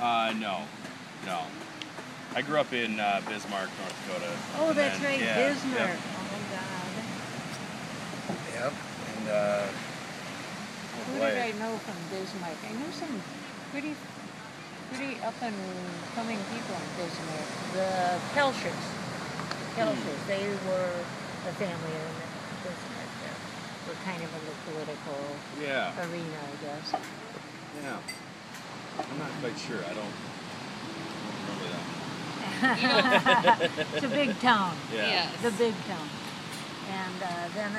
Uh, no, no. I grew up in uh, Bismarck, North Dakota. Oh, and that's then- right, yeah, Bismarck. yep, Oh my God. Yep. And uh, oh Who boy. did I know from Bismarck? I know some pretty, pretty up and coming people in Bismarck. The Kelshers. Kelshers. They were a family in Bismarck that were kind of in the political Yeah, arena, I guess. yeah. I'm not quite sure. I don't remember that. it's a big town. Yeah. The big town. And uh, then